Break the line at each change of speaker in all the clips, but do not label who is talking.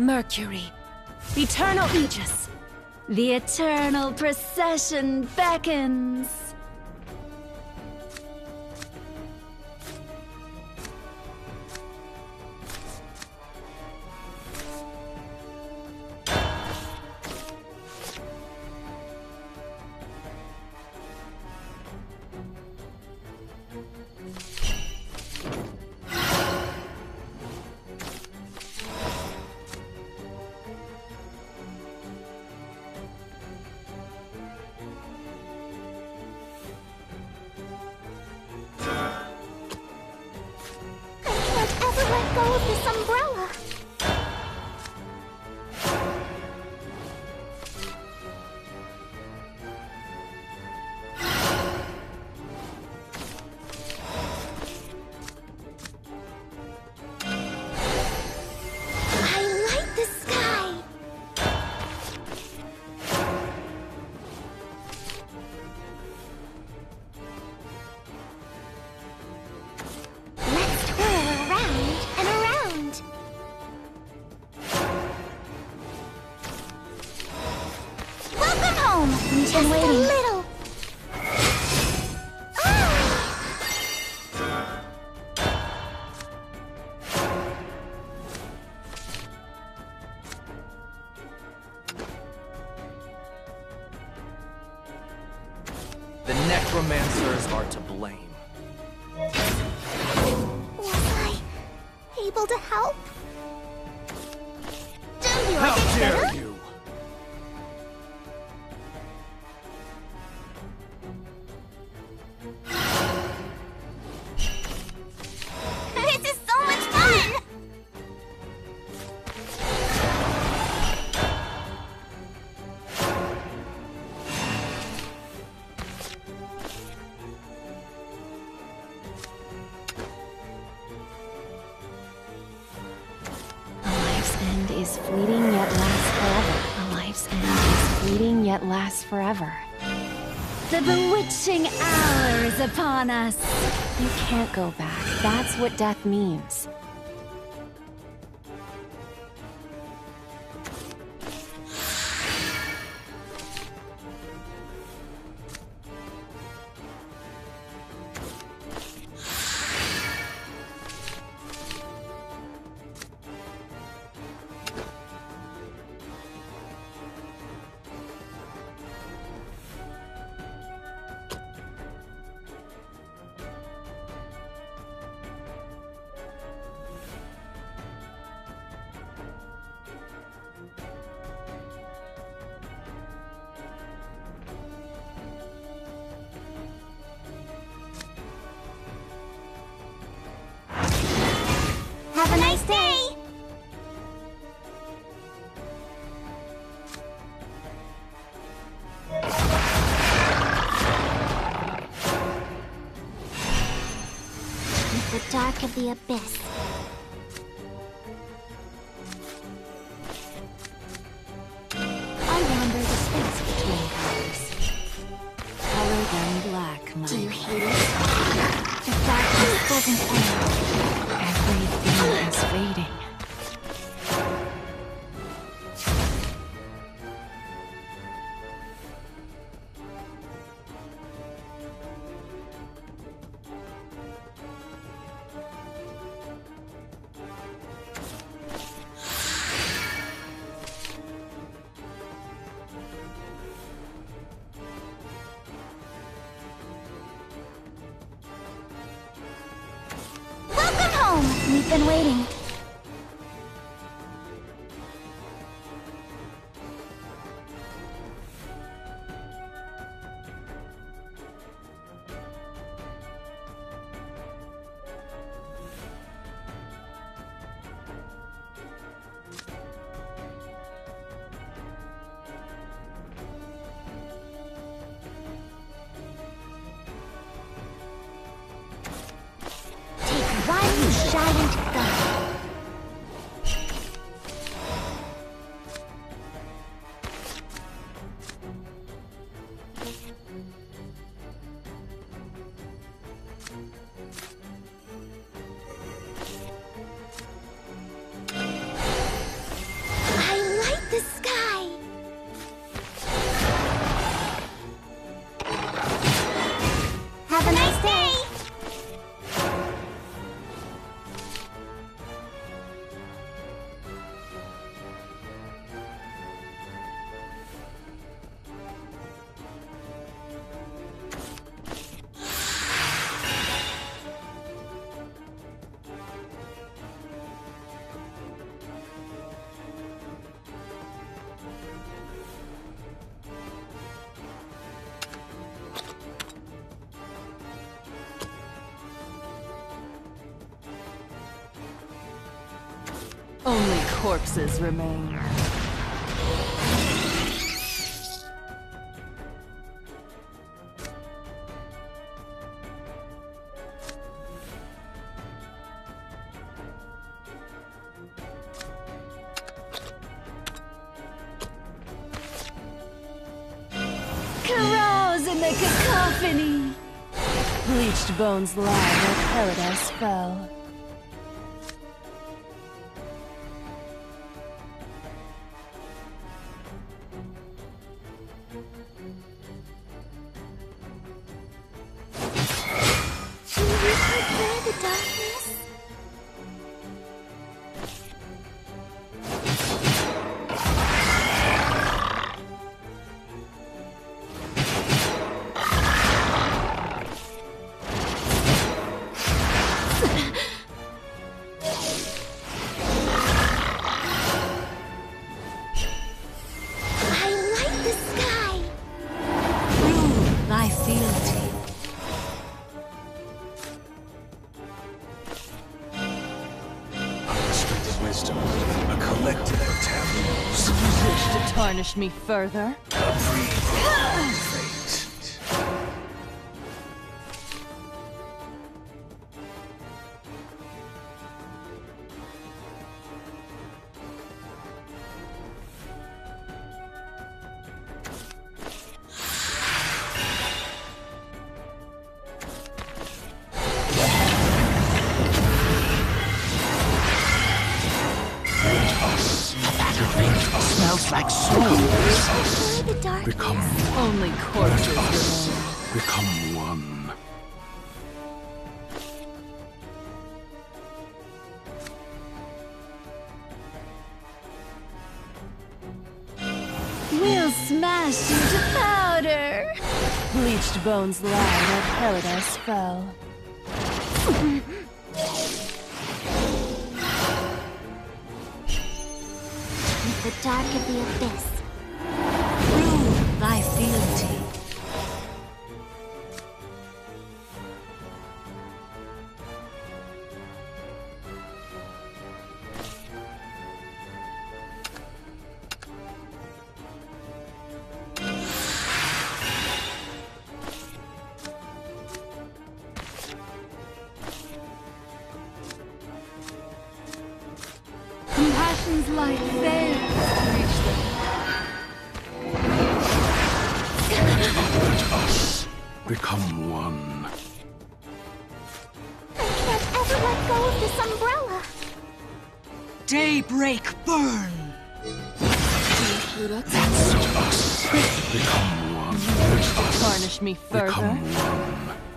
Mercury, eternal Aegis. The eternal procession beckons. able to help? Do you How dare better? you! Forever. The bewitching hour is upon us. You can't go back. That's what death means.
Abyss.
corpses remain.
Carouse in cacophony!
Bleached bones lie where paradise fell. me further? stones loud our paradise fell. daybreak burn!
Let us become one. Let us
tarnish me further.
Become one.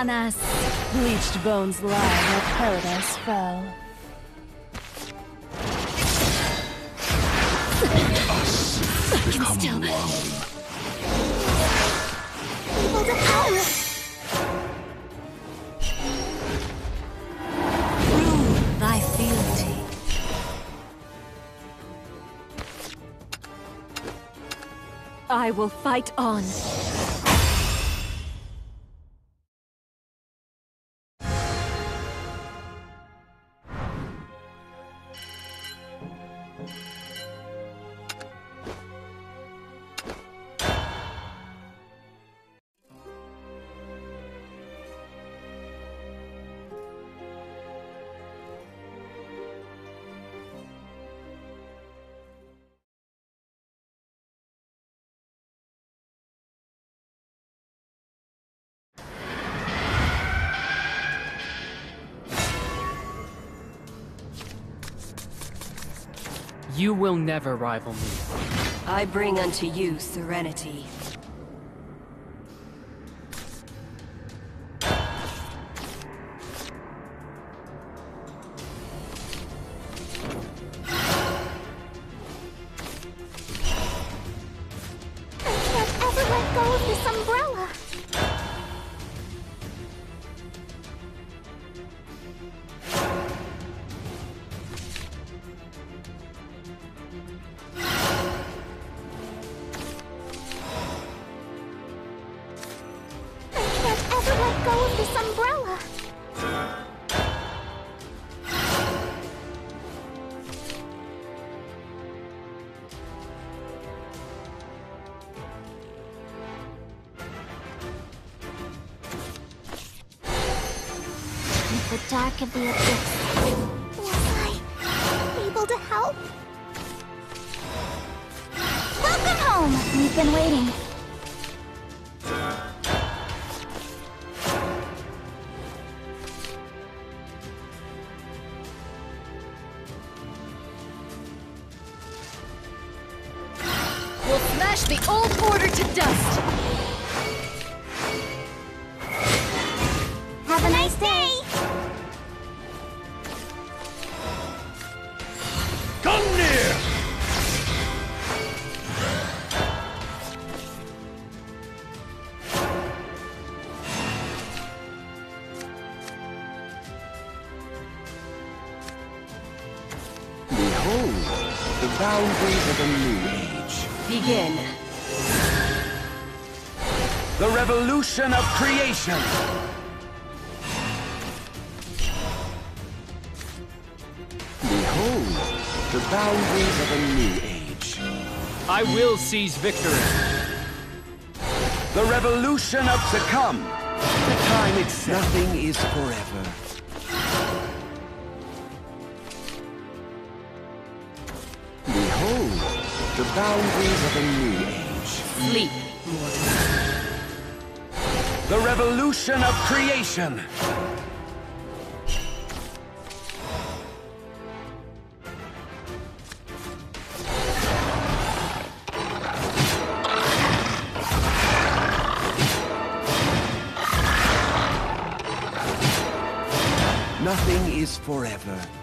Upon us.
Bleached bones lie where paradise fell.
Us become
still-
one.
Able to help.
Prove thy fealty. I will fight on.
You will never rival me.
I bring unto you serenity.
The
revolution of creation. Behold, the boundaries of a new age.
I will seize victory.
The revolution of to come. The time itself. Nothing is forever. Behold, the boundaries of a new age.
Sleep, mortal.
The revolution of creation. Nothing is forever.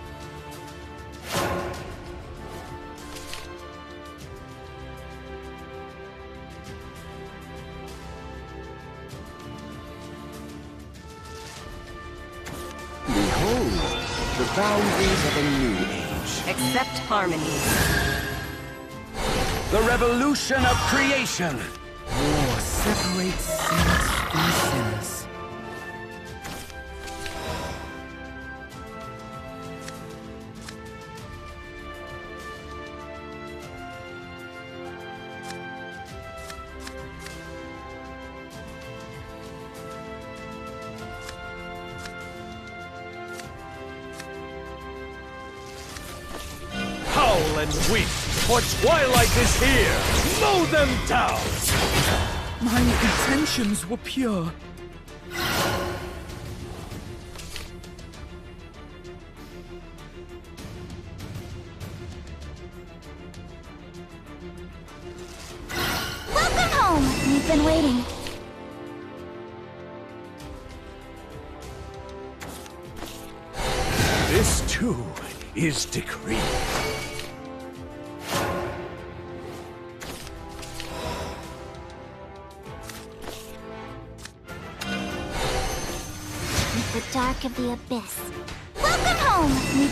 Accept harmony.
The revolution of creation.
War separates
here! Mow them down!
My intentions were pure.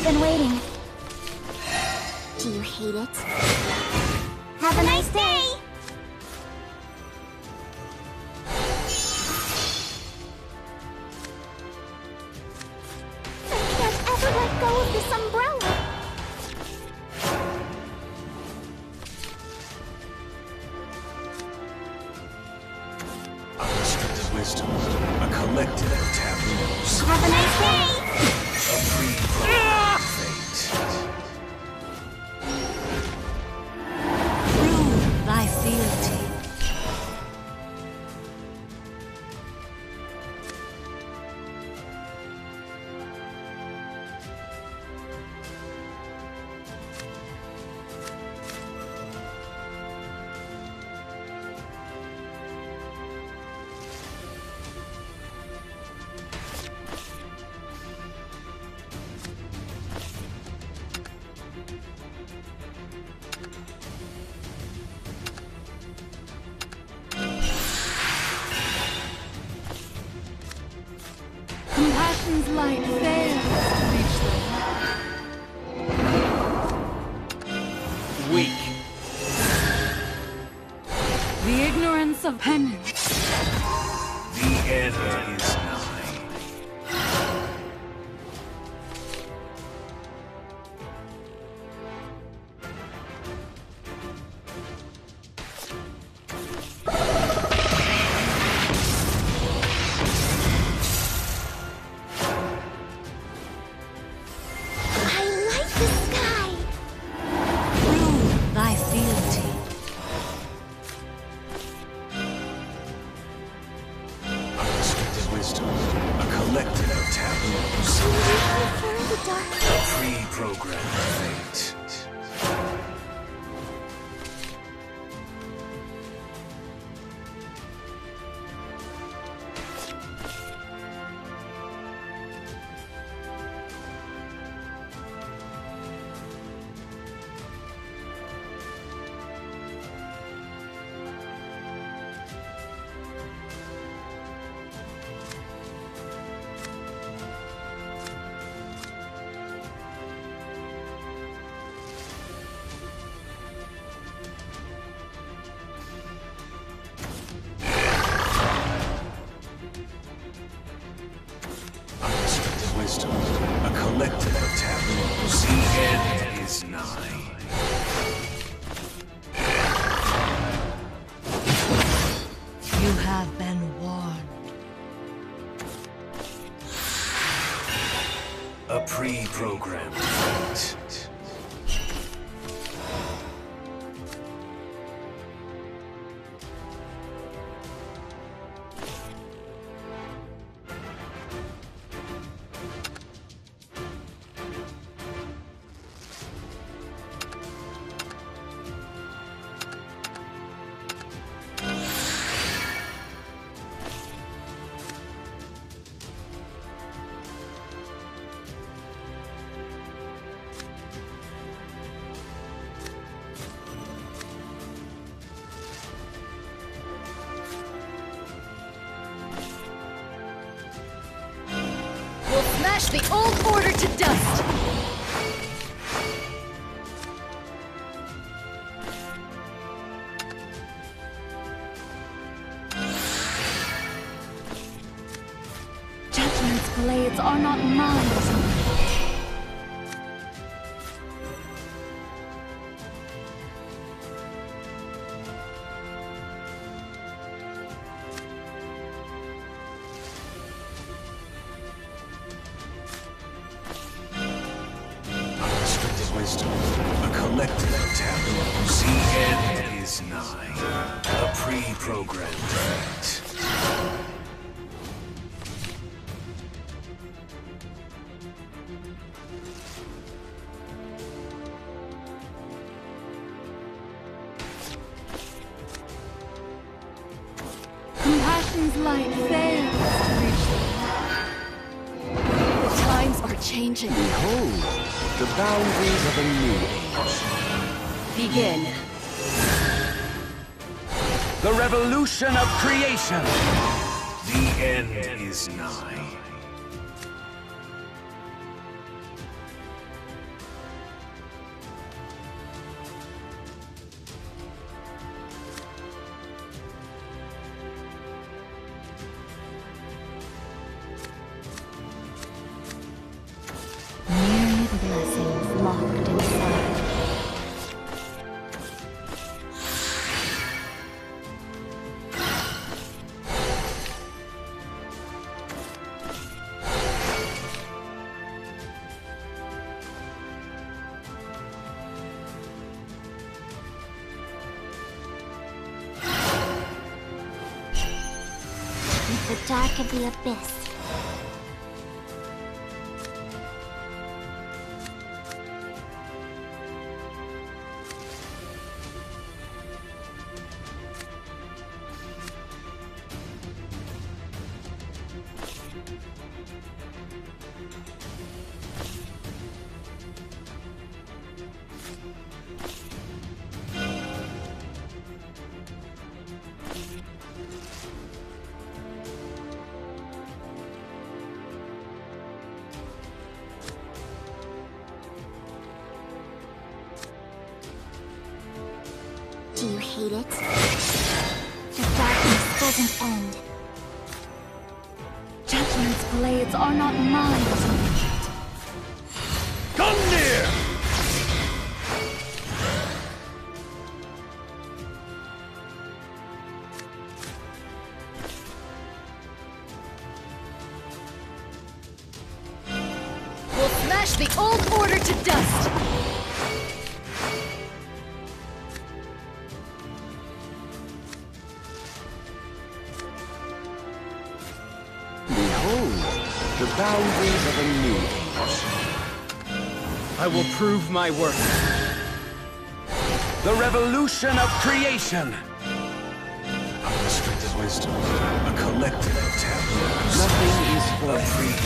been waiting. Do you hate it? Have a nice day!
Dash
the
old order to dust!
Collective
tableaus. The end is nigh. A pre-programmed fate.
Compassion's light fails to reach the times are changing.
Behold, the boundaries
Begin.
The revolution of creation.
The end is nigh.
The abyss.
My work.
The revolution of creation.
Unrestricted wisdom. A collective of tableaus.
Nothing is for
pre-programmed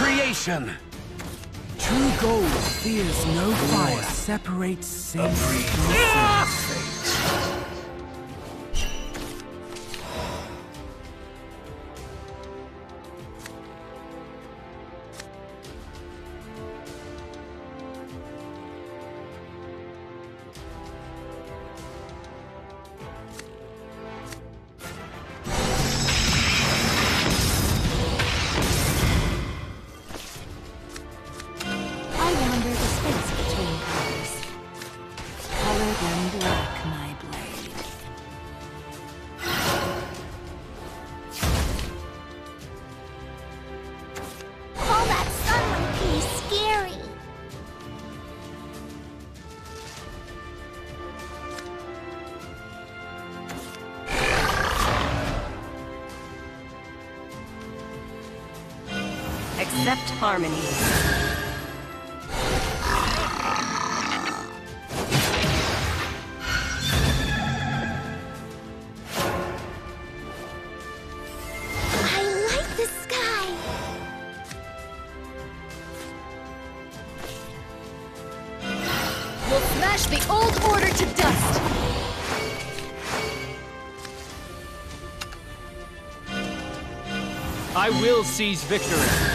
creation.
True gold fears no fire. Separates sin
Accept harmony.
I like the sky.
We'll smash the old order to dust!
I will seize victory.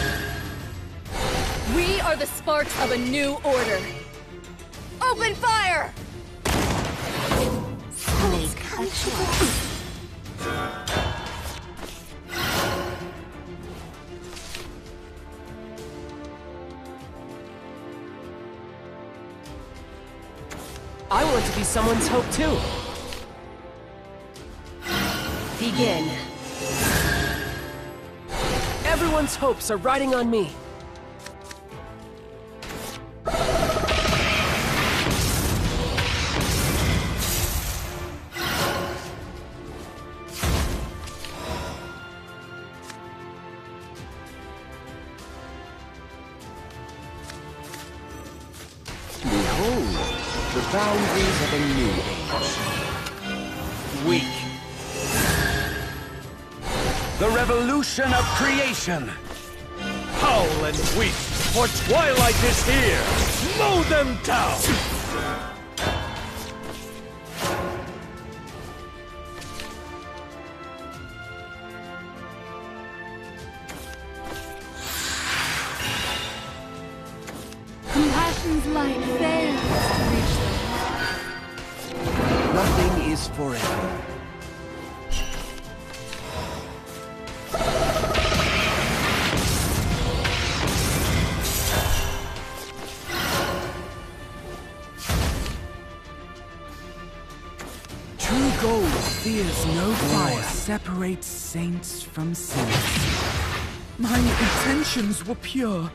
We sparks of a new order. Open fire!
Make a choice.
I want to be someone's hope too. Begin. Everyone's hopes are riding on me.
Howl and weep, for twilight is here! Mow them down!
Separates saints from sinners. My intentions were pure.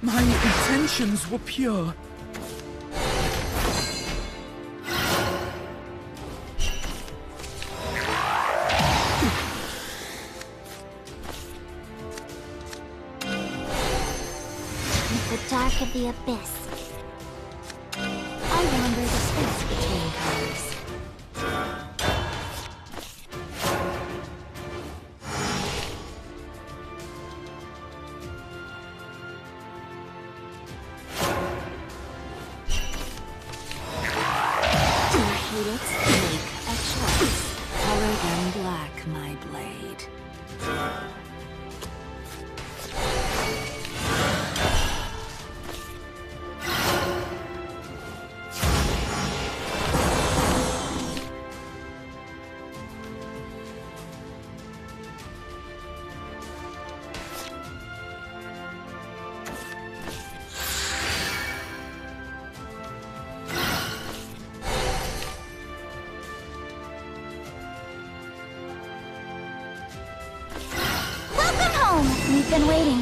My intentions were pure.
The dark of the abyss. Been waiting.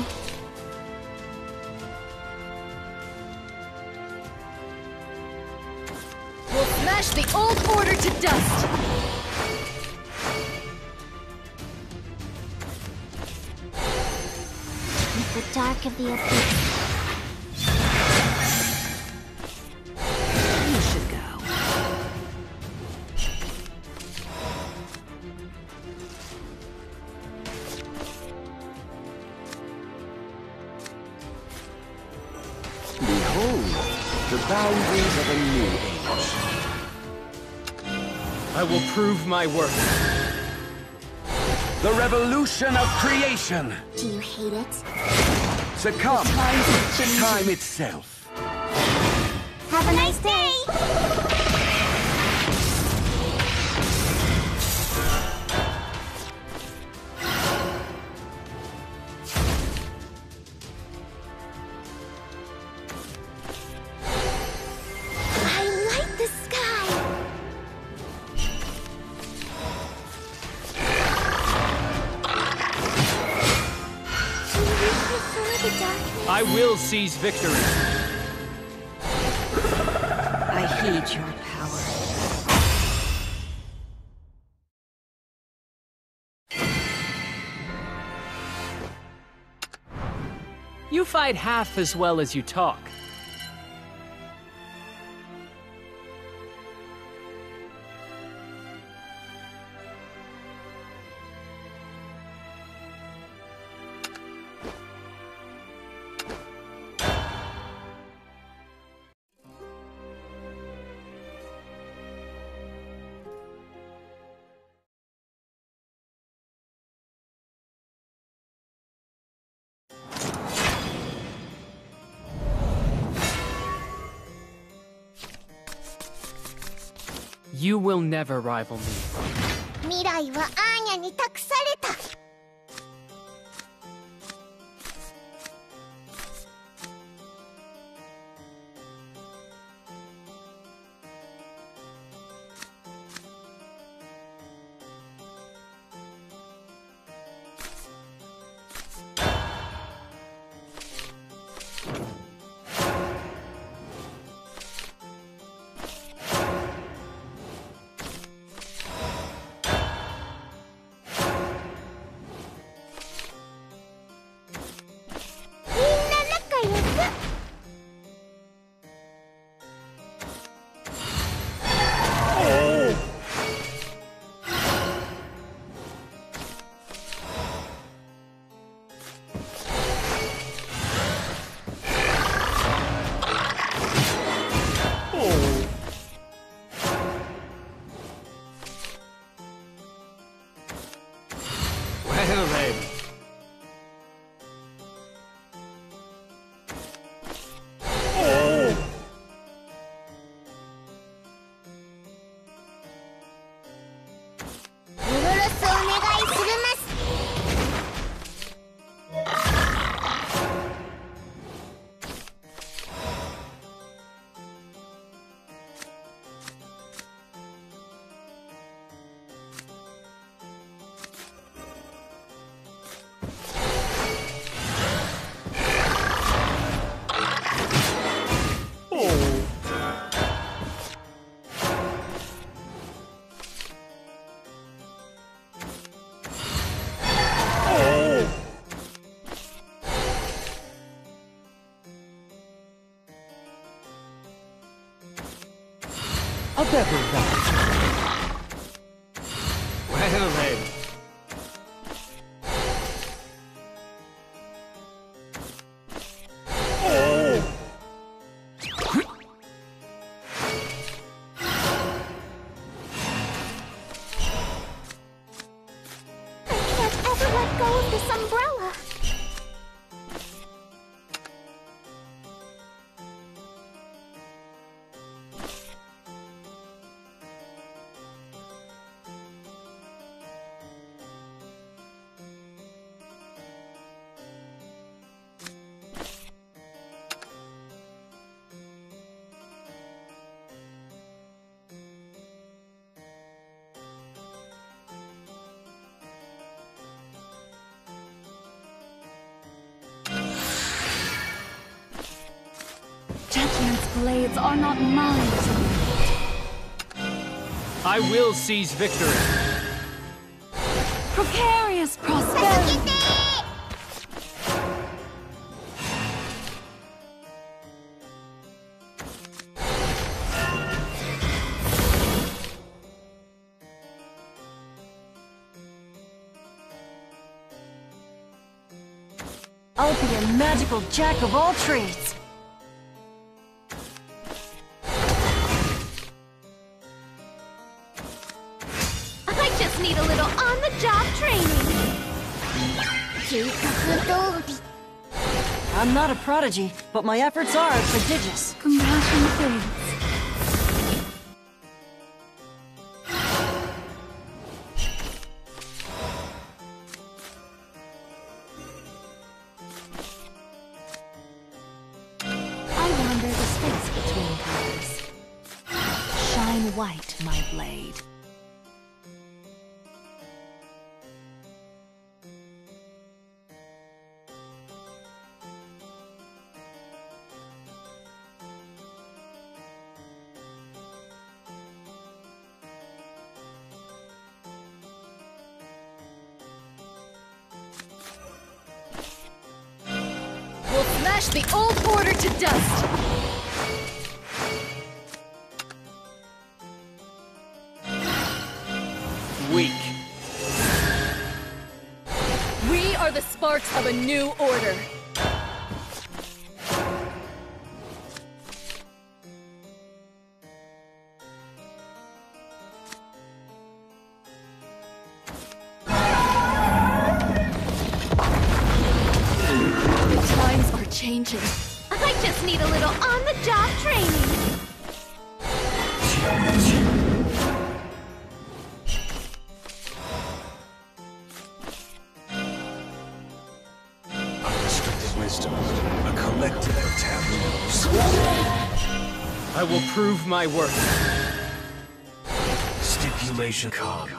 My work.
The revolution of creation.
Do you hate it?
Succumb to time itself.
Seize victory.
I heed your power.
You fight half as well as you talk. Will never rival me.
未来はアーニャに託された
A
are not mine to.
I will seize victory.
Precarious prosperity.
I'll be a magical jack of all trades. Prodigy, but my efforts are prodigious.
Compassion fades.
I wander the space between colors. Shine white, my blade.
A new
my work.
Stipulation come.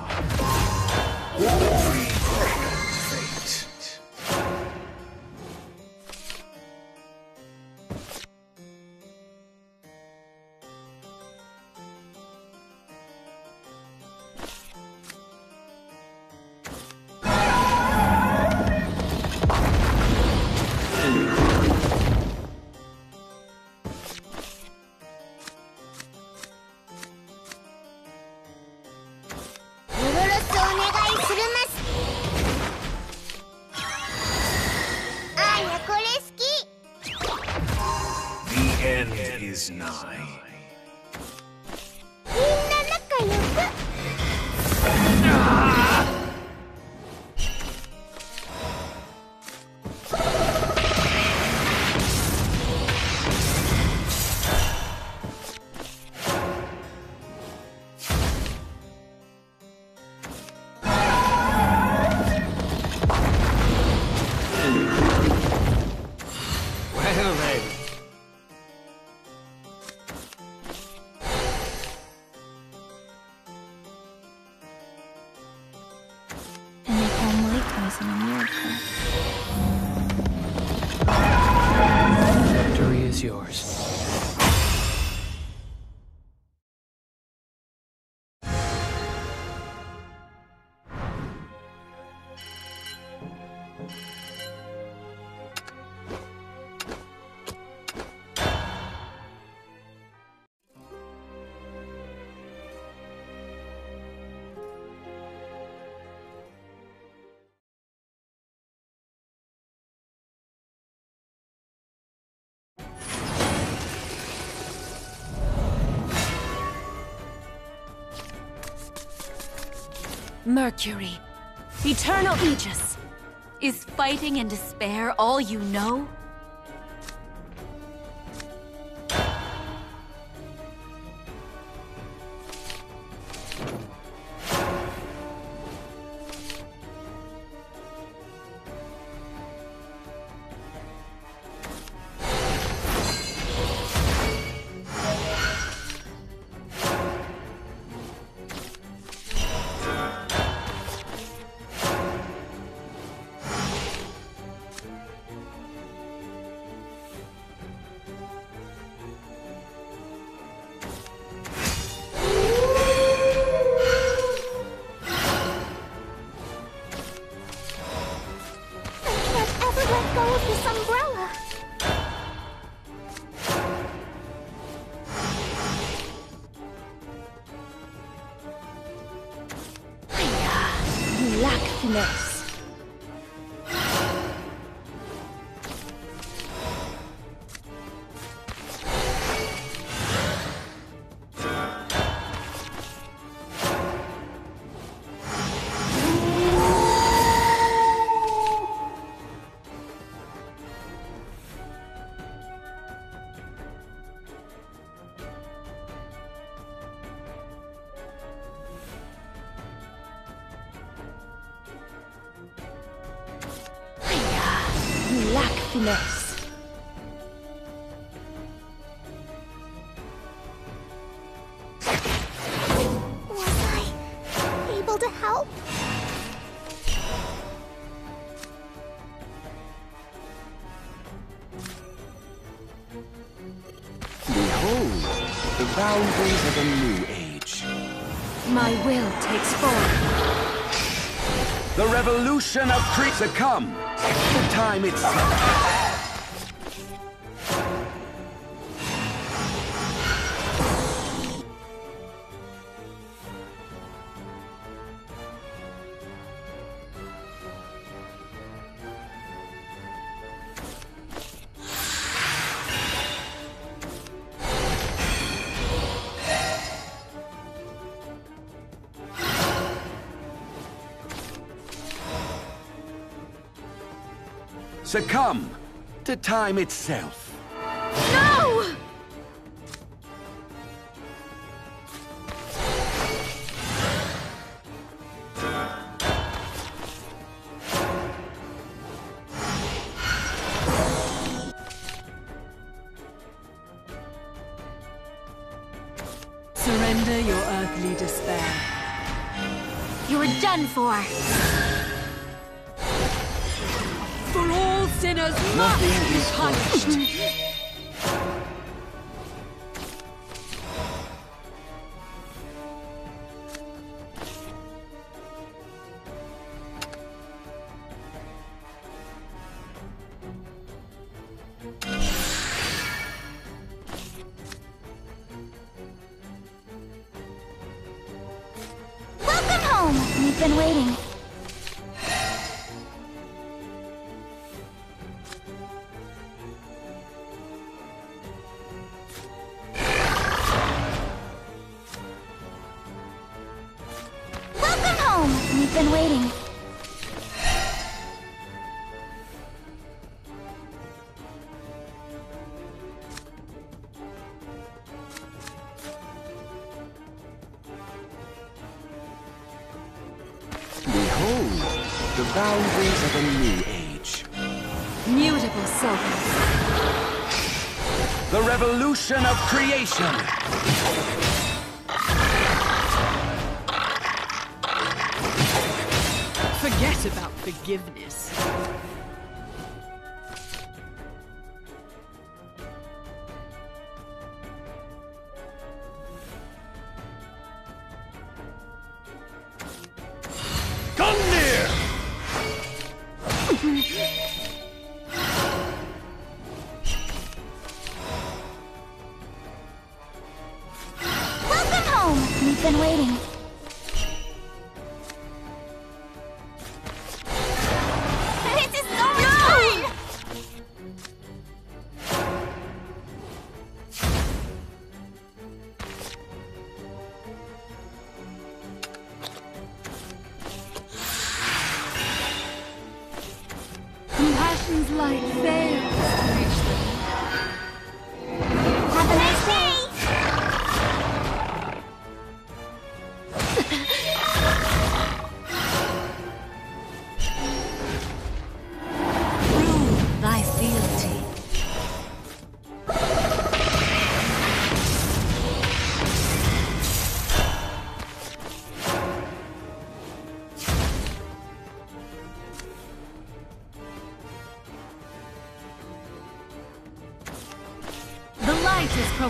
Mercury, Eternal Aegis, is fighting and despair all you know?
ocean of creatures to
come. The time itself. succumb to time itself.
Welcome! We've been waiting.
Behold, the boundaries of a new age.
Mutable souls.
The revolution of creation.
Forgiveness.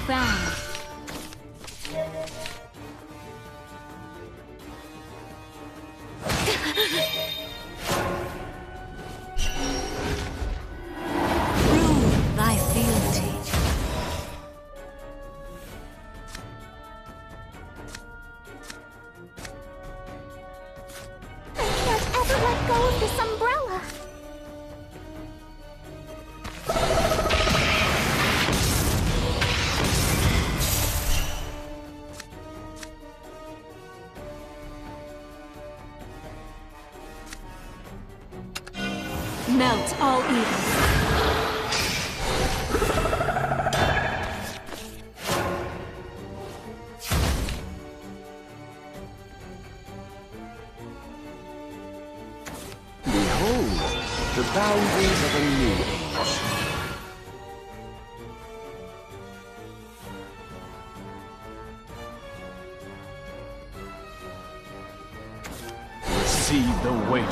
Light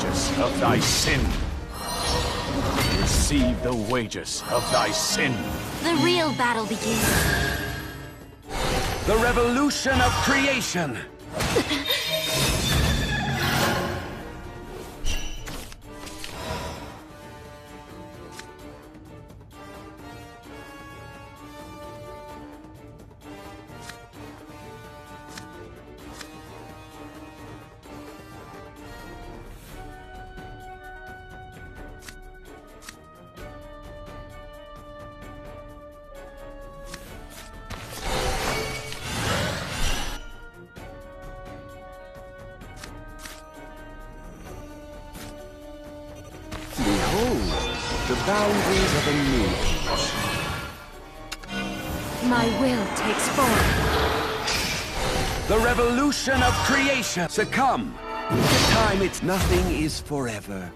wages of thy sin. Receive the wages of thy sin.
The real battle begins.
The revolution of creation. boundaries of a new age.
My will takes form.
The revolution of creation succumb. The time it's nothing is forever.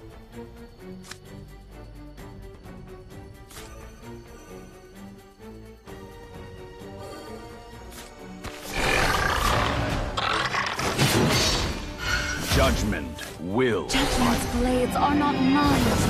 Judgment will.
Judgment's blades are not mine.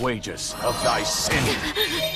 Wages of thy sin.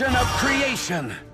revolution of creation.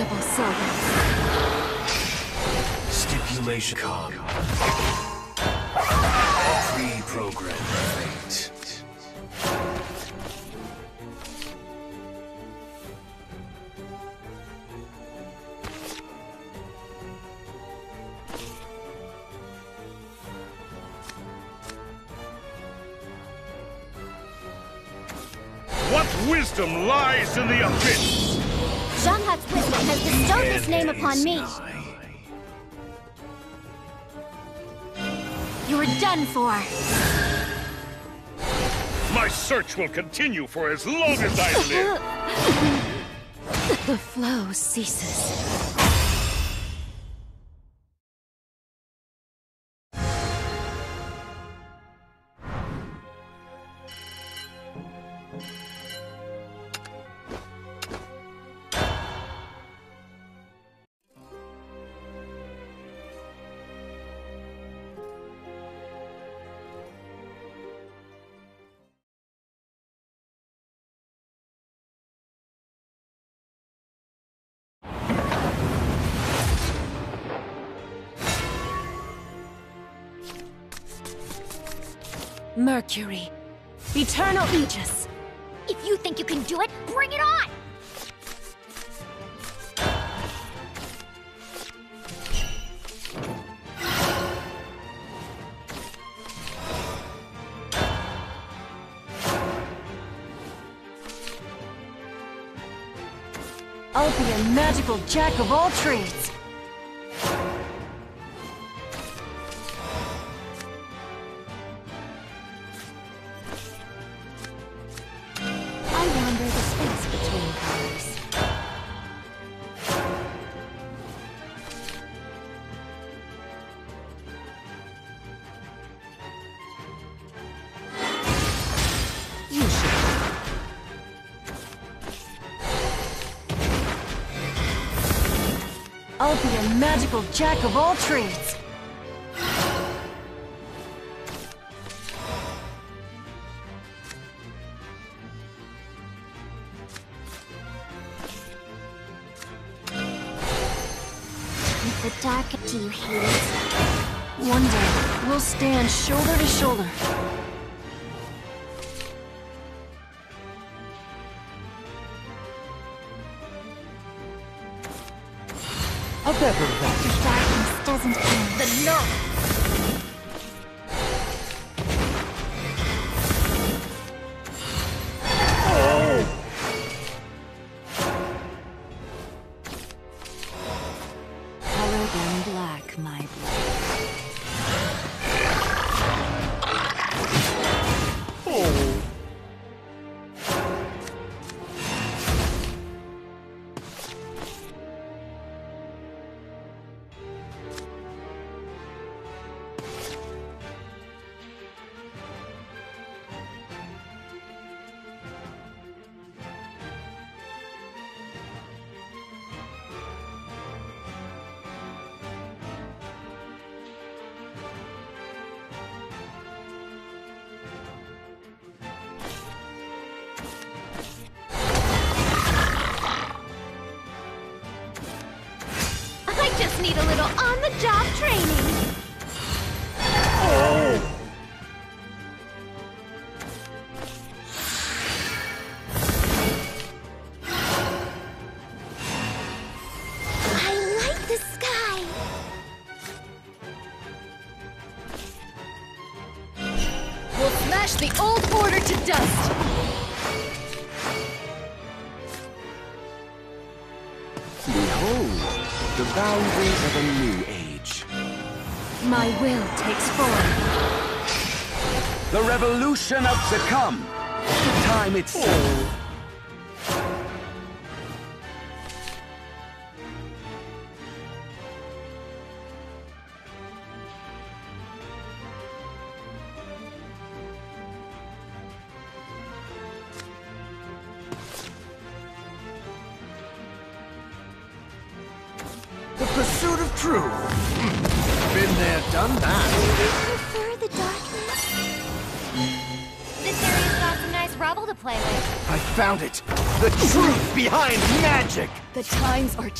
Mutable servants.
Stipulation come. Pre-programmed fate.
What wisdom lies in the abyss?
Has bestowed this name upon me. You're done for.
My search will continue for as long as I live.
The flow ceases.
Mercury. Eternal Aegis.
If you think you can do it, bring it on!
I'll be a magical jack of all trades. Magical jack of all trades.
With the dark, do you hate it?
One day, we'll stand shoulder to shoulder.
A
end.
The nerve!
Need a little on-the-job training.
Revolution of. The time itself.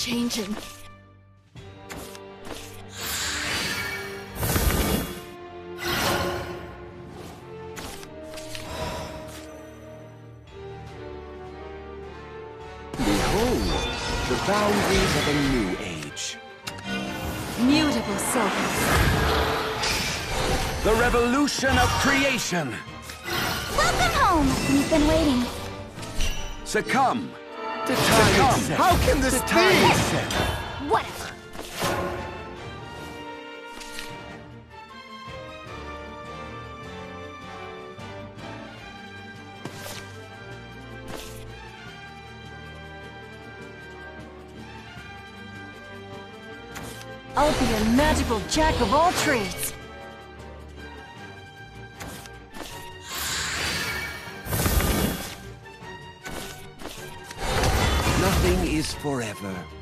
Changing.
Behold, the boundaries of a new age.
Mutable souls.
The revolution of creation.
Welcome home. We've been waiting.
Succumb. The time
Succumb.
itself.
How can this
the time
be?
itself.
Whatever.
I'll be a magical jack of all trades.
Forever.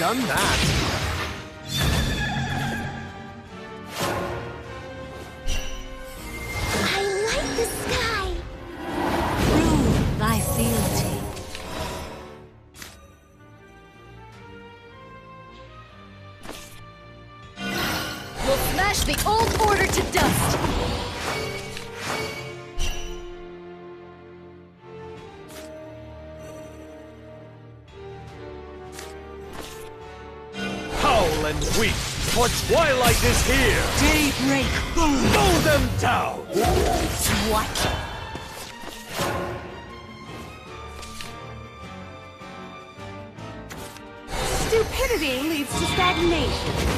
done that. Is here!
Daybreak!
Blow them down!
What? Stupidity leads to stagnation.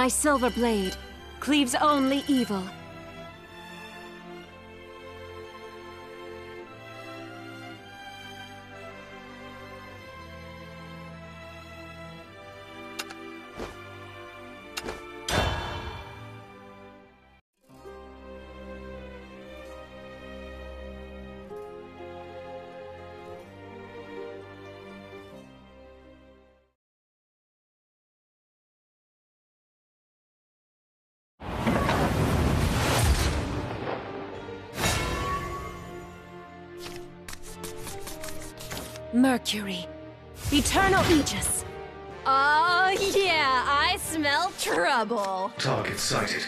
my silver blade cleaves only evil. Mercury. Eternal Aegis.
Oh, yeah, I smell trouble.
Target sighted.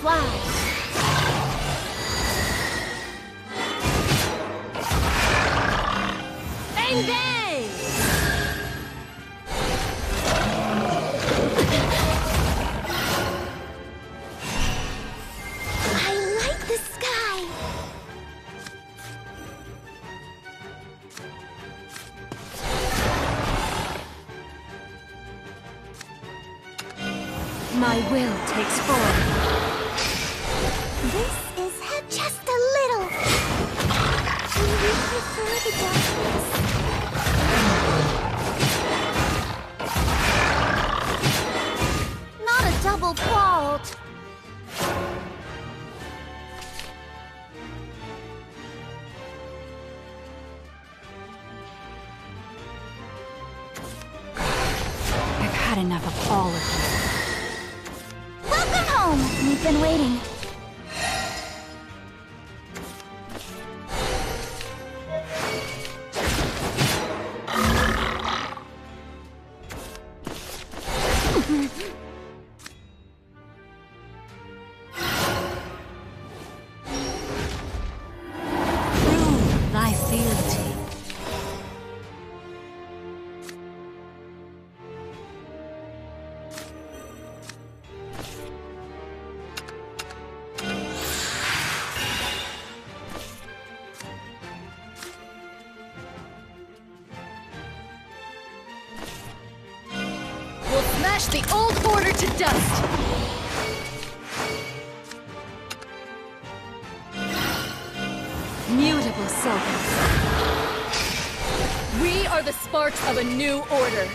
fly.
Had enough of all of you.
Welcome home. We've been waiting.
New order.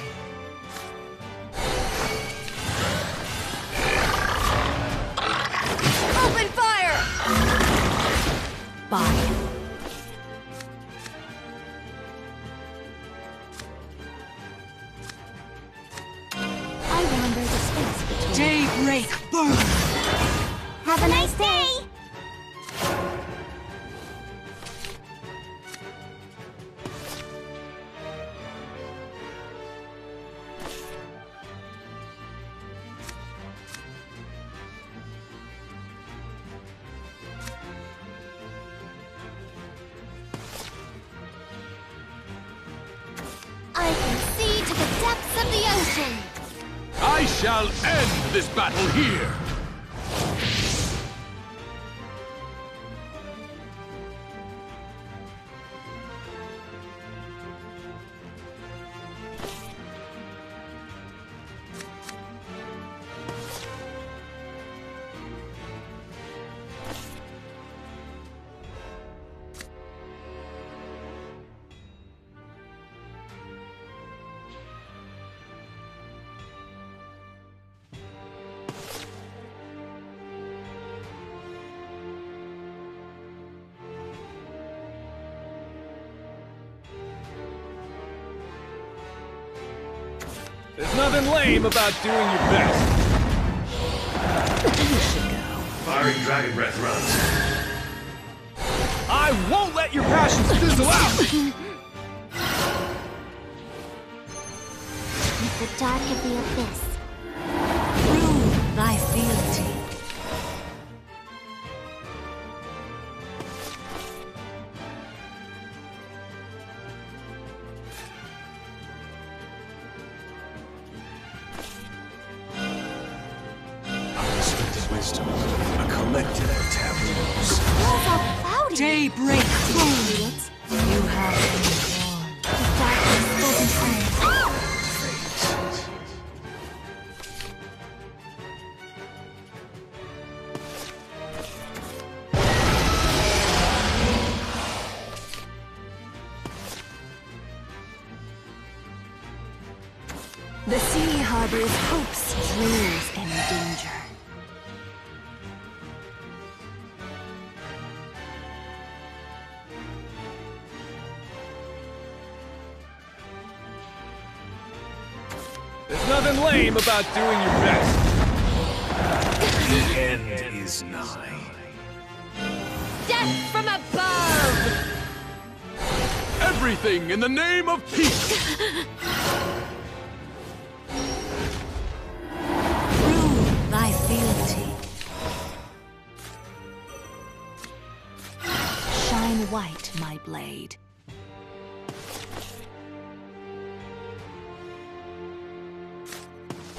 This battle here!
Nothing lame about doing your best. You should go.
Firing dragon breath runs.
I won't let your passions fizzle out!
With the dark of the abyss. The
sea harbors hopes, dreams, and danger.
There's nothing lame about doing your best.
The end is nigh.
Death from above!
Everything in the name of peace!
blade.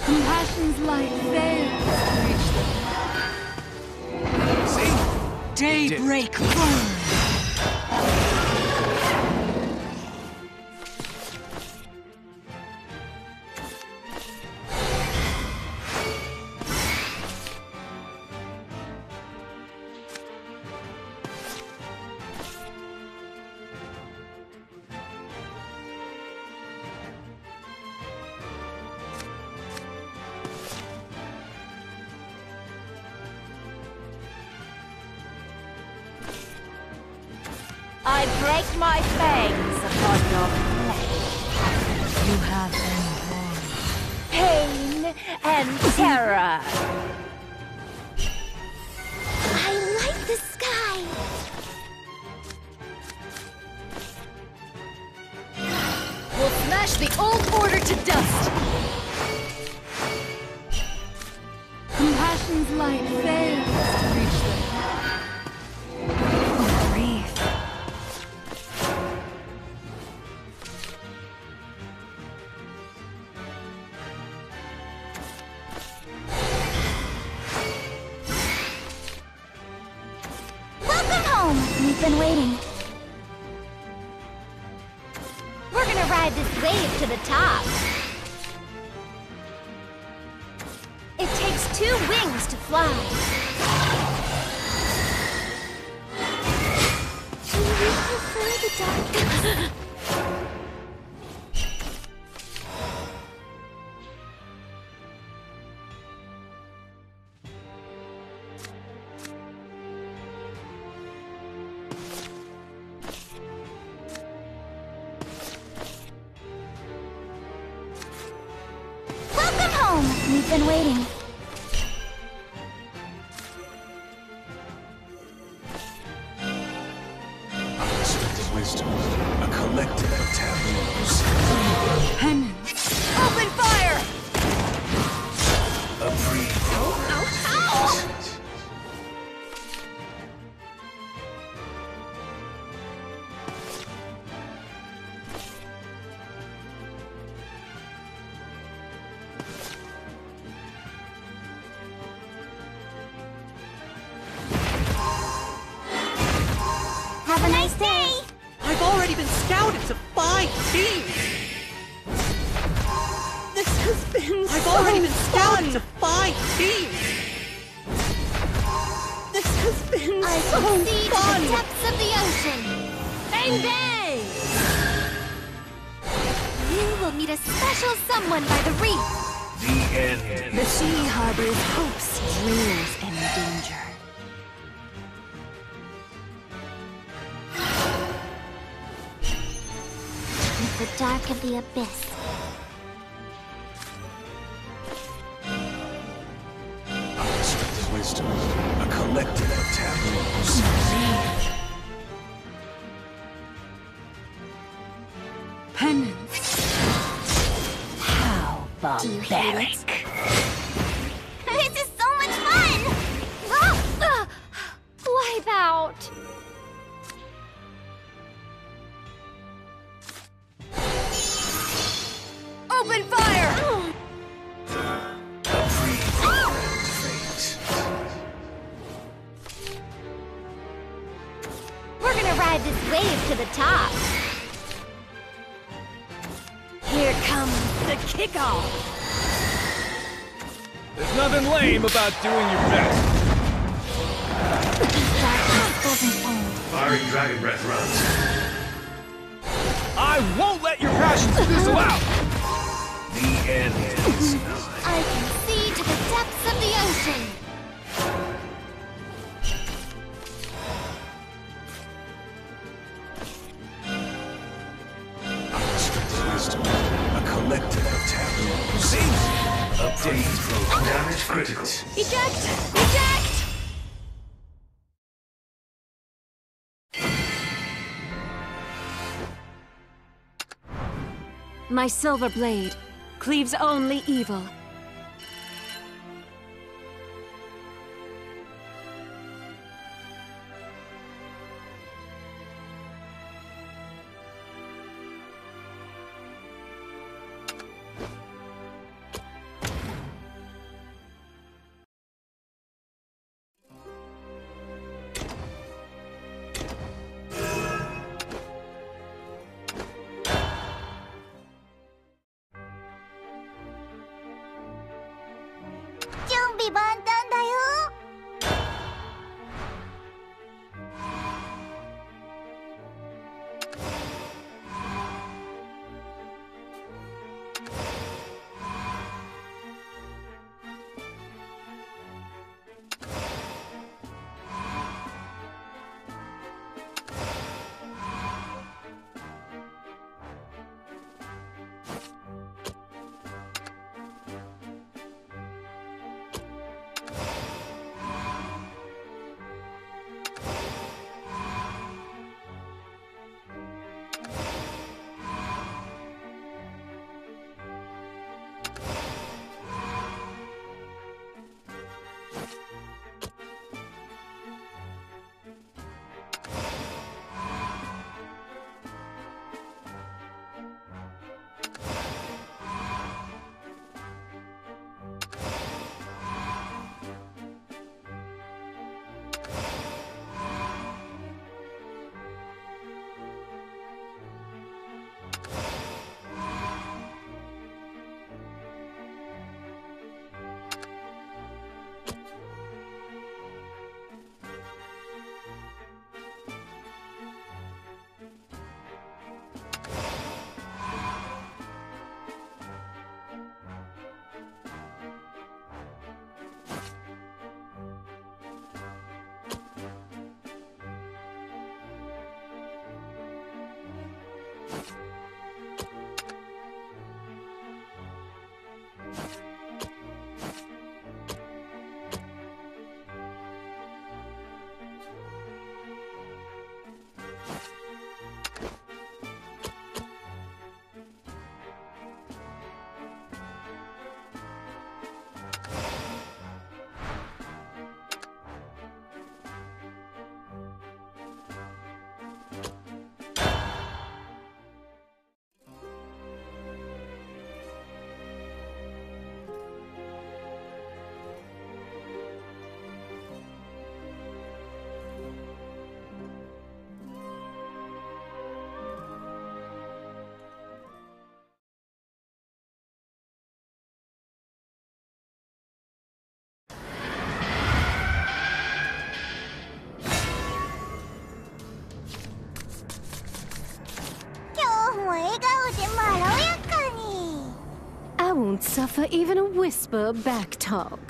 Compassion's light fails. To reach the
Daybreak
already been scouted to five teams!
This has been
I've
so
already been scouted to five teams!
This has been
I
so fun!
I the depths of the ocean!
Bang bang!
You will meet a special someone by the reef!
The end.
The sea harbors hopes, dreams, and danger.
dark of the abyss.
Wisdom, a collective of.
Penance.
How barbaric.
about doing your
My silver blade cleaves only evil. Suffer even a whisper back talk.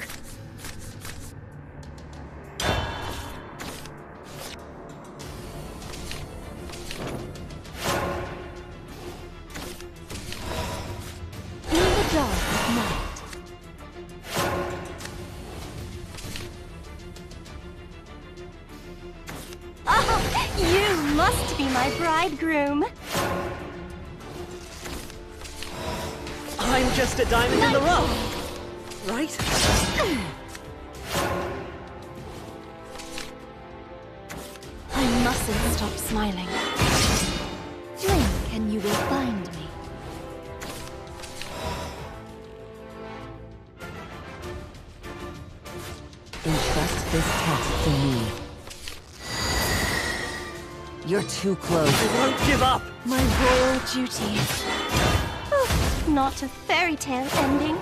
Too close.
I won't give up.
My royal duty.
Oh, not a fairy tale ending.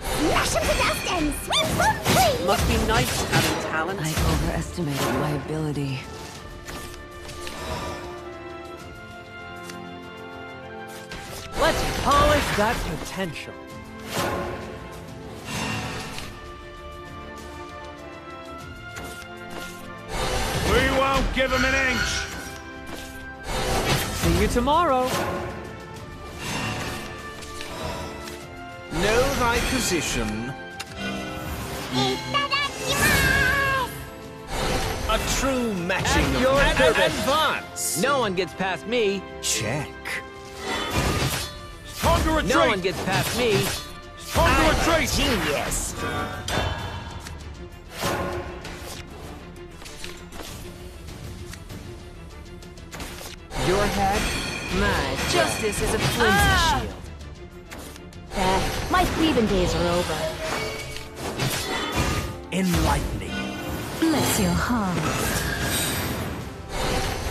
Smash him to dust and swim, swim, free!
Must be nice having talent.
I overestimated my ability.
Let's polish that potential.
Give him an inch!
See you tomorrow.
Know thy position.
A true matching
At
of
your
ad-
service.
advance.
No one gets past me.
Check.
Time to retreat!
No one gets past me.
Time to retreat!
Genius.
Your head? My justice is a flimsy ah! shield.
There, my thieving days are over.
Enlightening.
Bless your heart.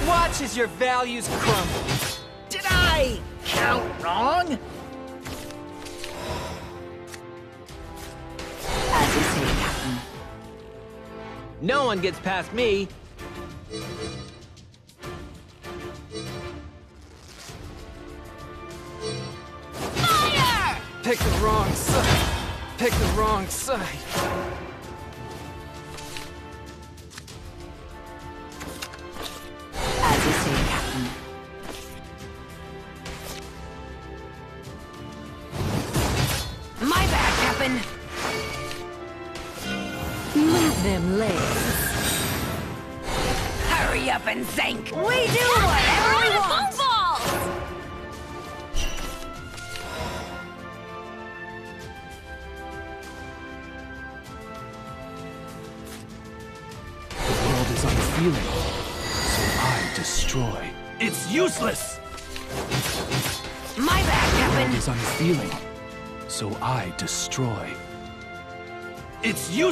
Watch as your values crumble.
Did I count wrong?
As you say, Captain.
No one gets past me. Pick the wrong side. Pick the wrong side.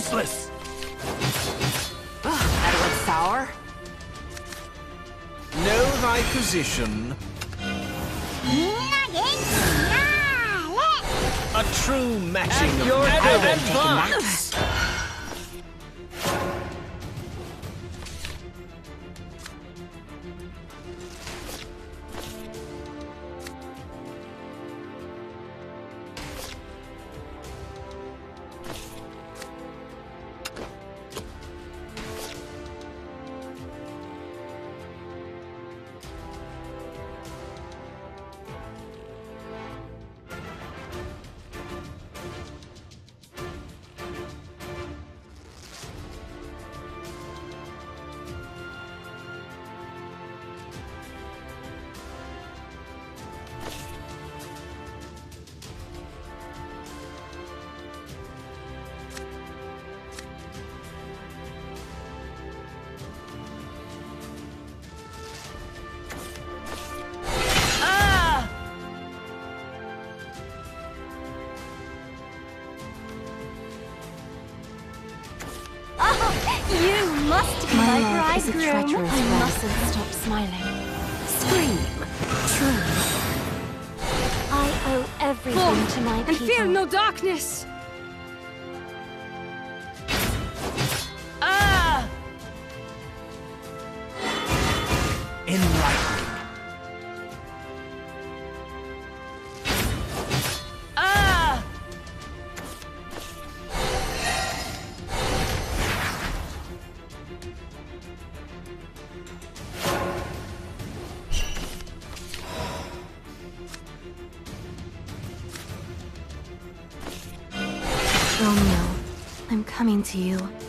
It's useless!
That went sour.
Know thy position.
A true matching
At
of
your
ad-
service.
advance.
Romeo, I'm coming to you.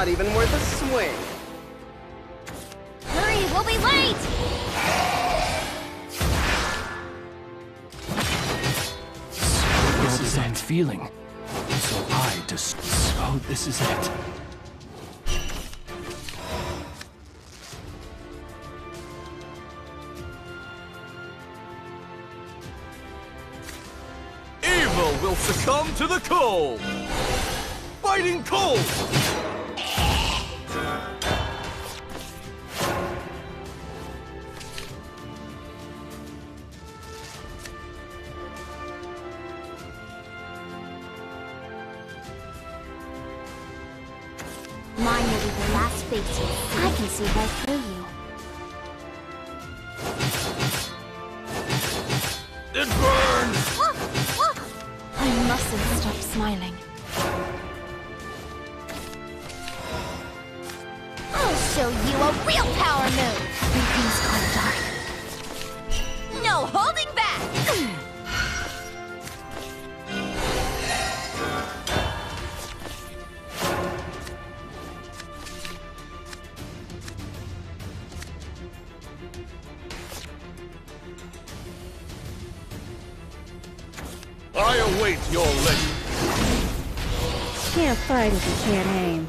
not
even worth a
right
if you can't aim.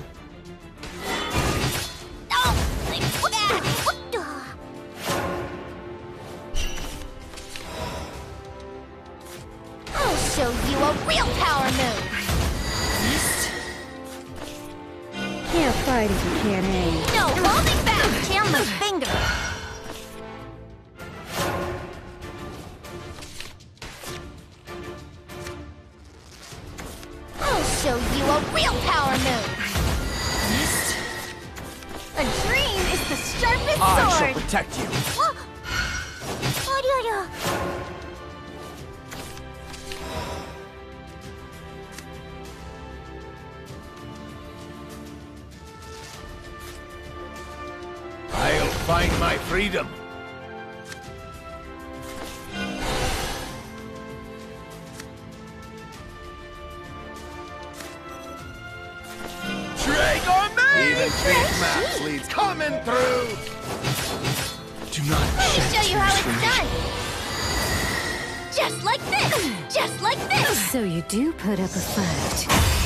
I'll show you a real power move!
Can't fight if you can't aim.
No, holding back! Down the finger! a real power move! Mist? A dream is the sharpest
I
sword!
I shall protect you!
Ah,
I'll find my freedom! coming through! Do not Let me show you how it's done! Just
like this! Just like this!
So you do put up a fight.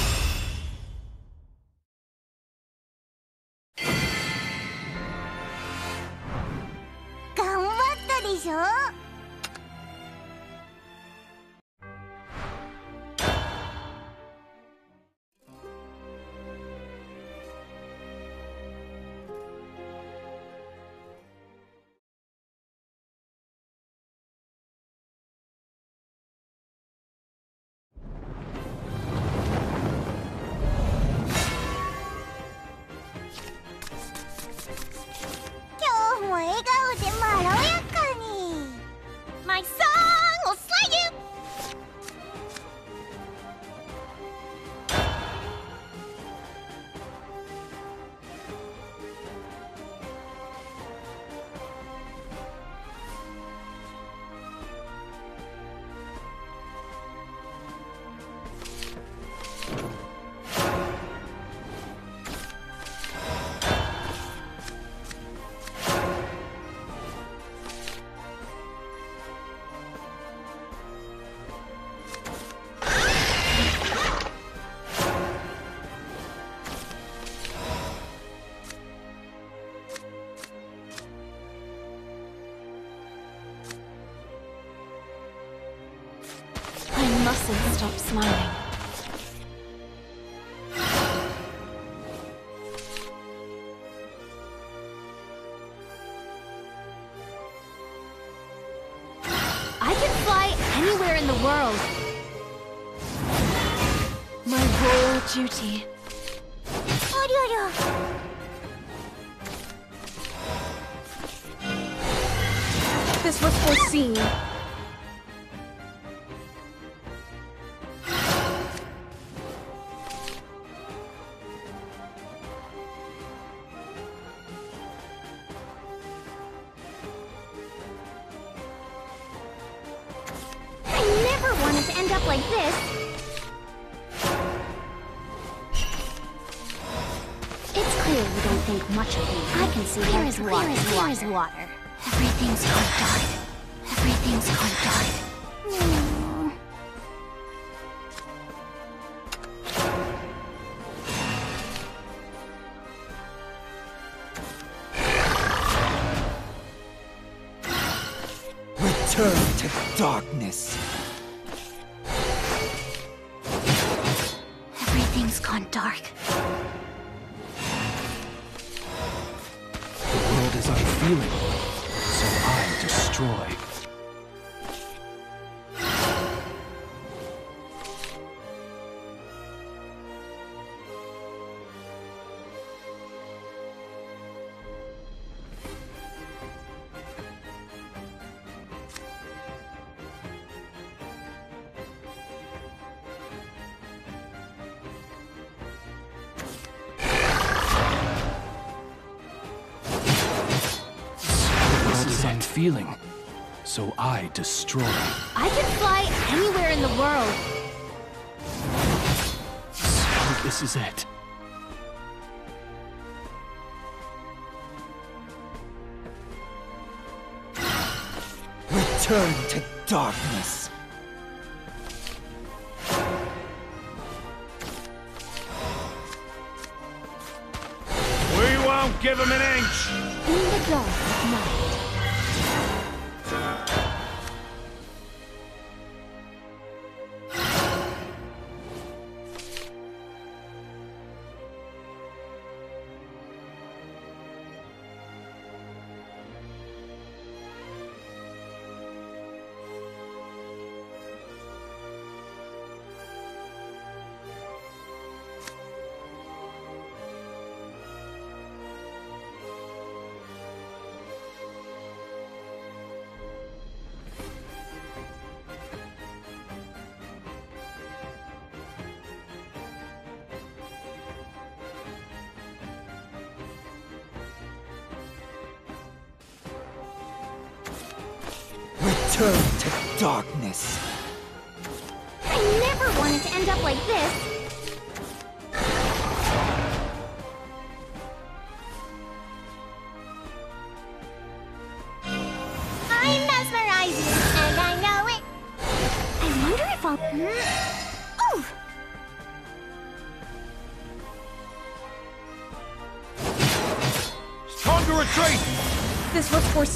water. Everything's gone dark. Everything's gone dark.
Return to darkness. feeling. feeling. So I destroy. I
can fly anywhere in the world.
So this is it. Return to darkness.
We won't give him an inch.
In the dark of night.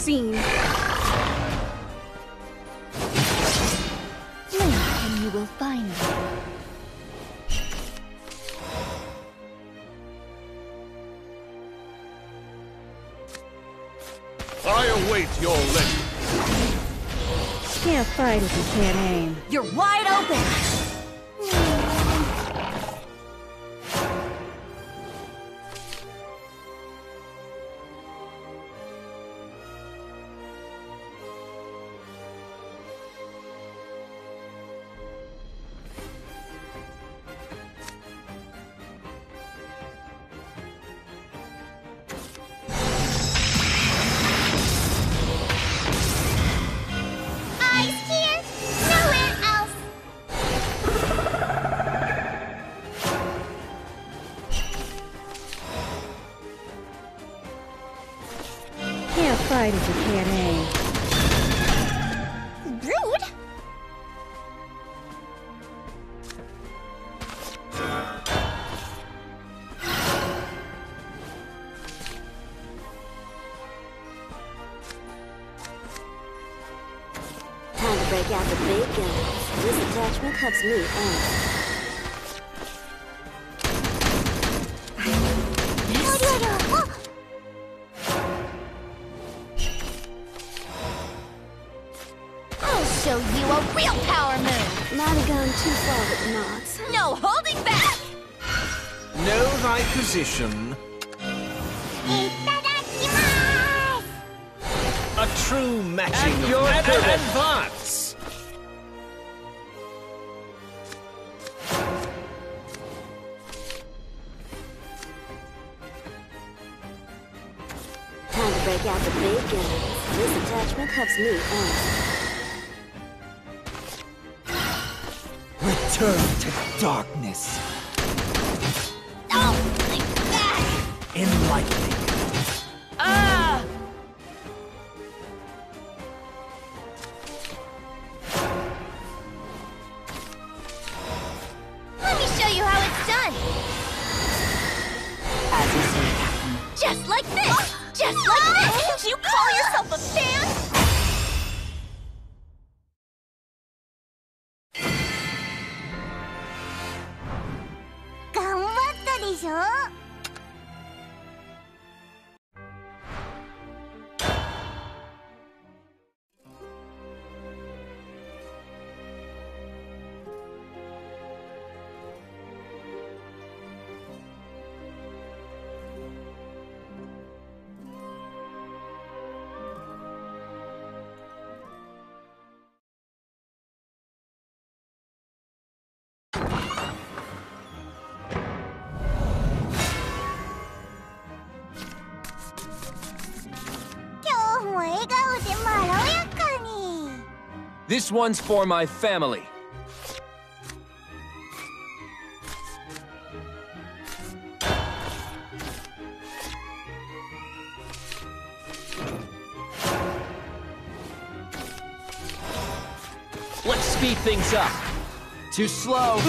Was foreseen.
Blink and you will find me.
I await your legend.
Can't fight if you can't aim.
You're wide open!
Can't you can't
eh? This
one's for my family. Let's speed things up. Too slow.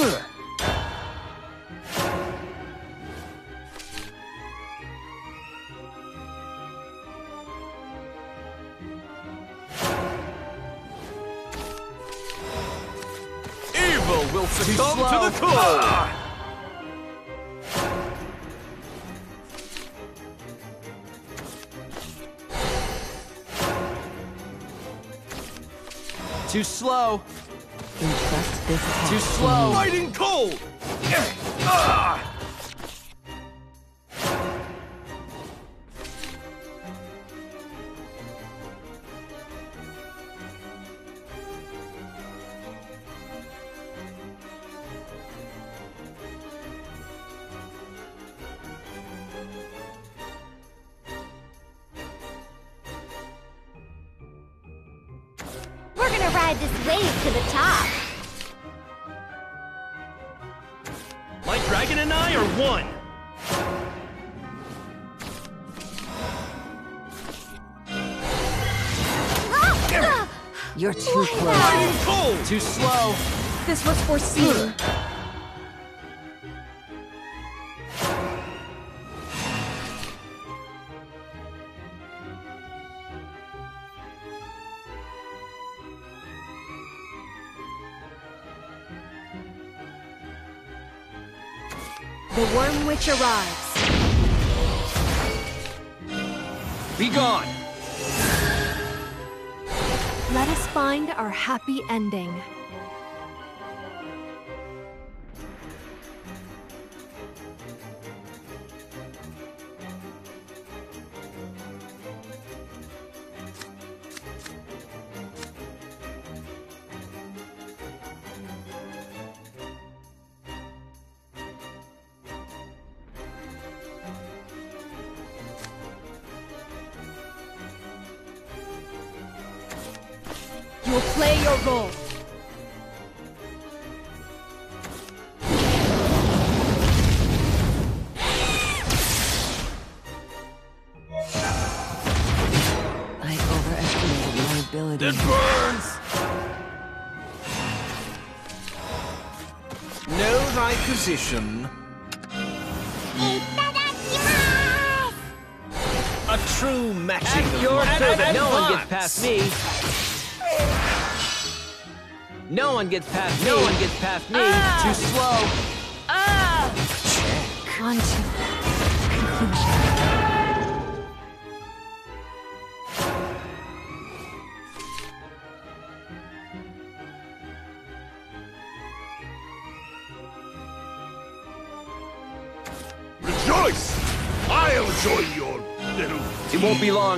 To
slow.
the call.
Too slow.
Entrust this task
Too
to
slow.
Fighting cold.
Ride this wave to the top.
My dragon and I are one.
You're too close.
Fighting cold.
Too slow.
this was foreseen. Worm arrives.
Be gone!
Let us find our happy ending.
A true matching
At your service. No one gets past me. No one gets past me. No one gets past me. Ah. Too slow.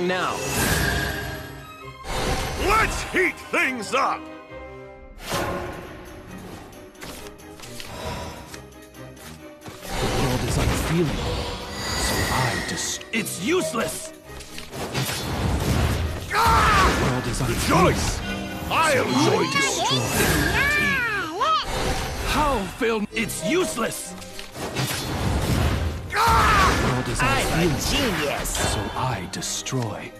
Long now.
Let's heat things up!
The world is unfeeling, so I just.
It's useless!
The world is unfeeling.
Rejoice! I'll join your
How film? It's useless!
Unfeeling,
genius.
so I destroy.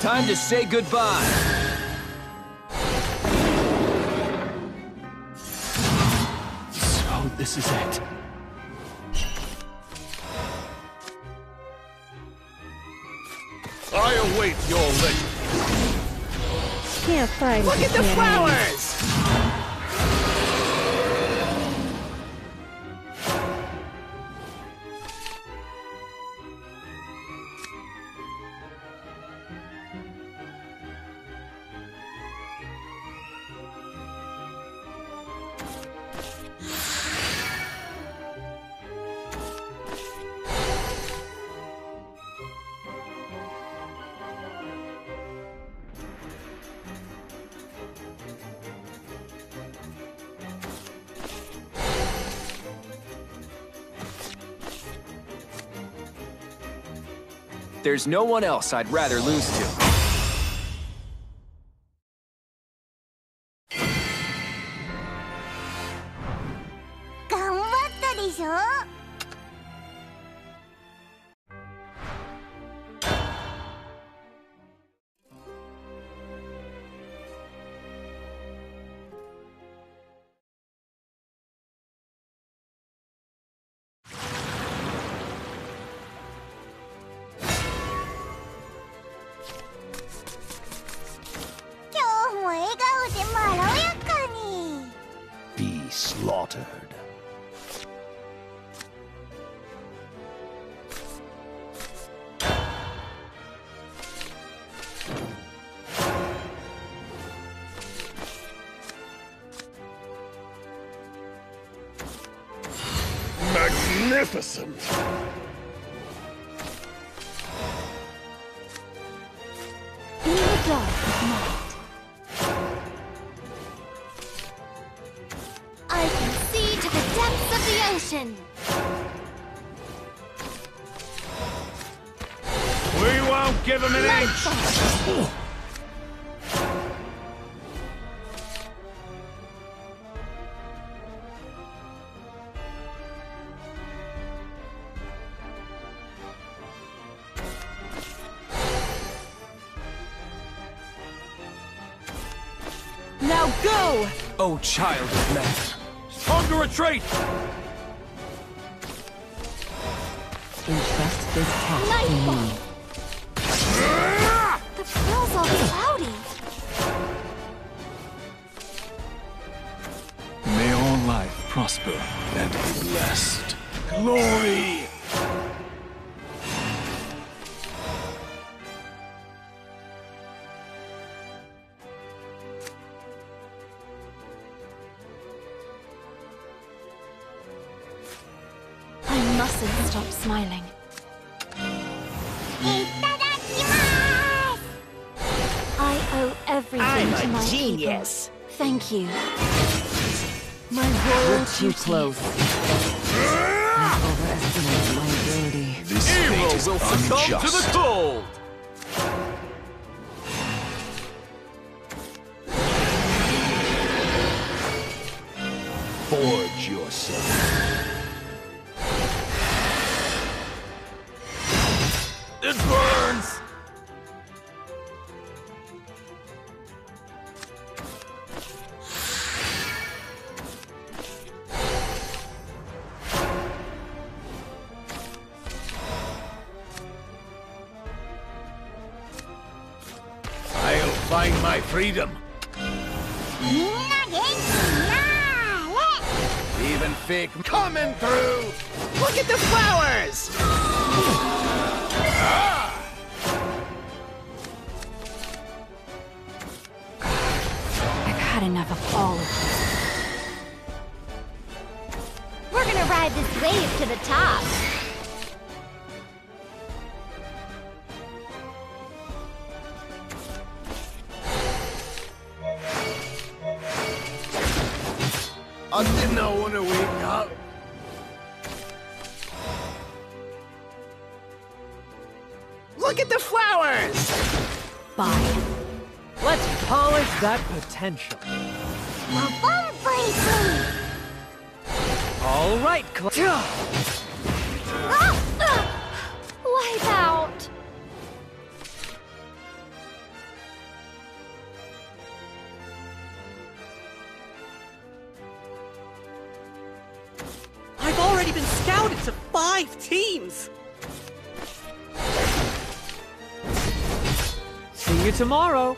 Time to say goodbye.
So this is it.
Can't find
Look at the flowers! There's no one else I'd rather lose to.
Go!
Oh, child of man. Time to retreat!
Entrust this task to me.
The fell's all cloudy.
May all life prosper and be blessed. Glory!
Thank you. My royal
We're too
duty.
close. I overestimate my ability.
This
Hero
fate is
will succumb
unjust. I'll find my freedom. Even fake coming through.
Look at the flowers!
I've had enough of all of you.
We're gonna ride this wave to the top.
That potential. All right, Cl- ah!
Wipe out.
I've already been scouted to five teams!
See you tomorrow.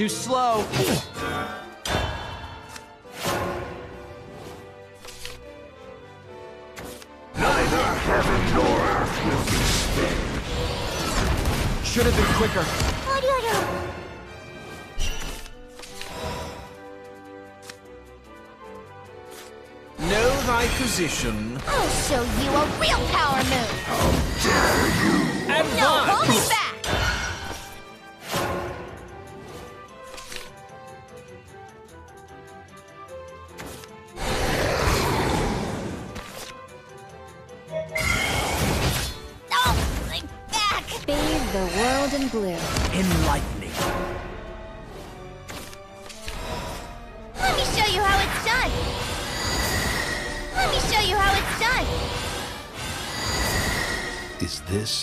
Too slow.
Neither heaven nor earth will be spared.
Should have been quicker.
Know thy position.
I'll show you a real power move.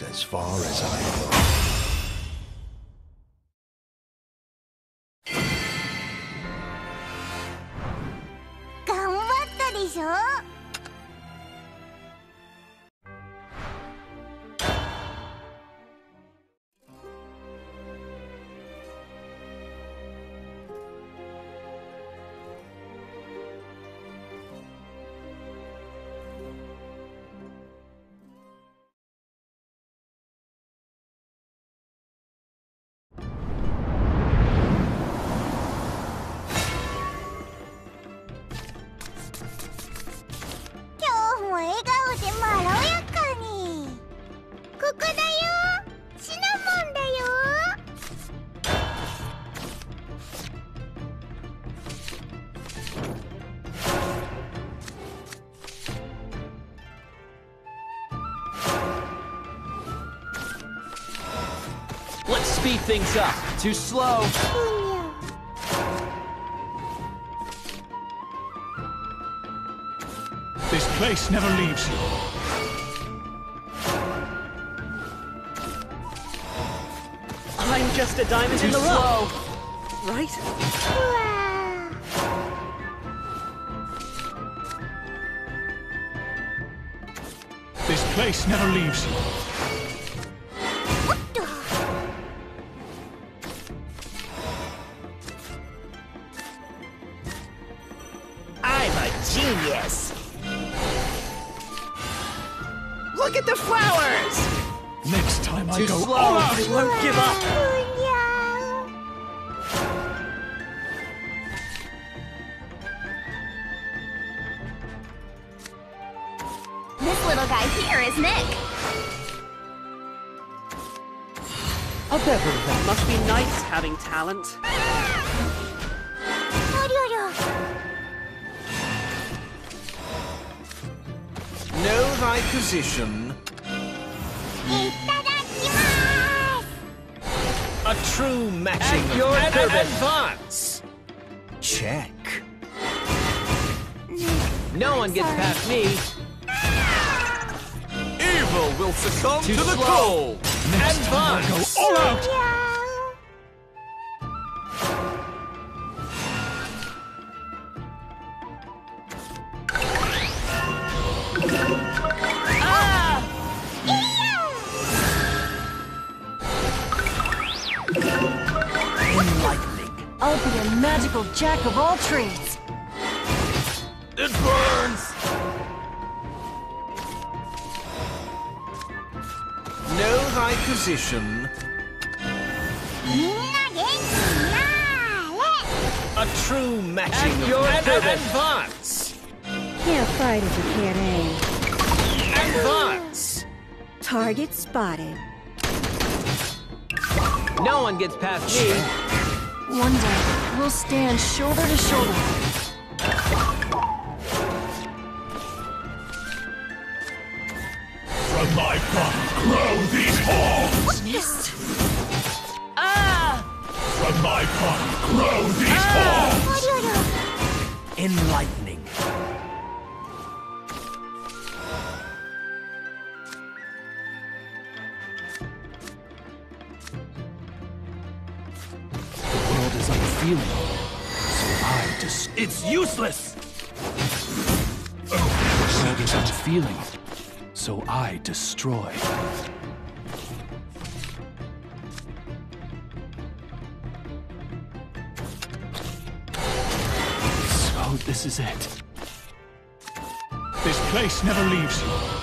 As far as I go?
Things up. Too slow.
This place never leaves you.
I'm just a diamond
Too
in the
slow.
rough. Right?
This place never leaves you.
Talent.
Know thy position. A true matching
At your
ad- advance. Check.
No one gets past me.
Evil will succumb
Too
to the
slow.
call. Position. A true matching
At your
ad-
service.
advance.
Can't fight if you can't aim.
Advance.
Target spotted.
No one gets past me.
One day, we'll stand shoulder to shoulder.
From my body grow these horns.
Enlightening.
The world is unfeeling, so I just... It's useless! The world is unfeeling, so I destroy. This is it.
This place never leaves you.